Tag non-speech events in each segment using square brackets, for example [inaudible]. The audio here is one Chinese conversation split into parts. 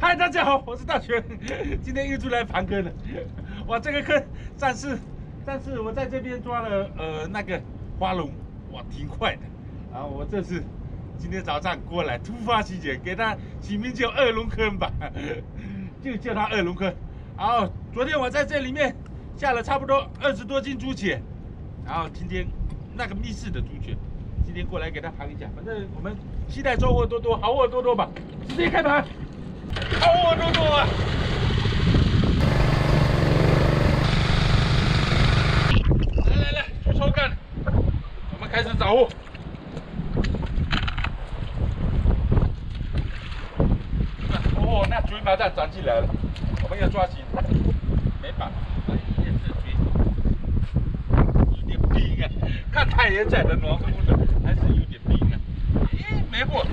嗨，大家好，我是大全，[laughs] 今天又出来盘坑了。哇，这个坑上次上次我在这边抓了呃那个花龙，哇，挺快的。然后我这次今天早上过来突发奇想，给它起名叫二龙坑吧，[laughs] 就叫它二龙坑。然后昨天我在这里面下了差不多二十多斤猪血，然后今天那个密室的猪血，今天过来给它盘一下，反正我们期待收获多多，好货多多吧。直接开盘。好货多多啊！来来来，去抽干，我们开始找货。哦，那追麻将长起来了，我们要抓紧，没办法，也是追，有点冰啊！看太阳晒的暖乎乎的，还是有点冰啊。咦，没货。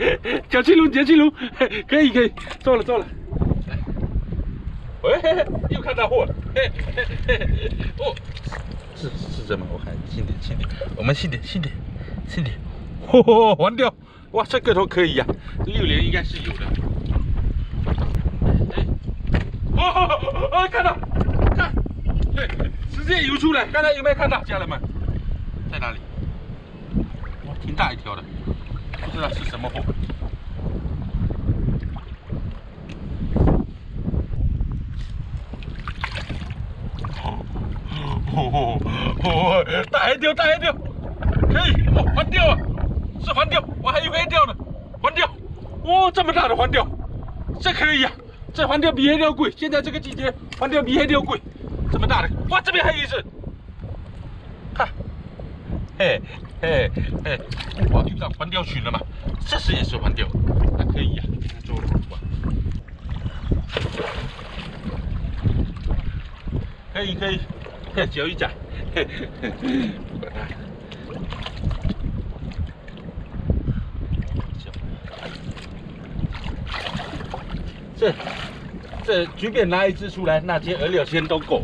[laughs] 小青龙，小青龙，可 [laughs] 以可以，做了做了。喂，[laughs] 又看到货了，嘿嘿嘿哦，是是这吗？我看轻点轻点，我们轻点轻点轻点，嚯嚯，黄钓，哇，这个头可以呀，六连应该是有的。哎，哦哦，看到，看，对，直接游出来，刚才有没有看到，家人们？在哪里？哇，挺大一条的。不知道是什么货。哦哦大黑钓，大黑钓，可以哦，黄钓啊，是黄钓，我还以为黑钓呢，黄钓，哦，这么大的黄钓，这可以啊，这黄钓比黑钓贵，现在这个季节，黄钓比黑钓贵，这么大的，哇，这边还有一只，看，嘿。嘿，嘿，哇，遇到环钓群了嘛？这是也是环钓，还可以呀，做了哇，可以可以，嘿，嚼一夹，嘿，不管它，这这随便拿一只出来，那些饵料先都够。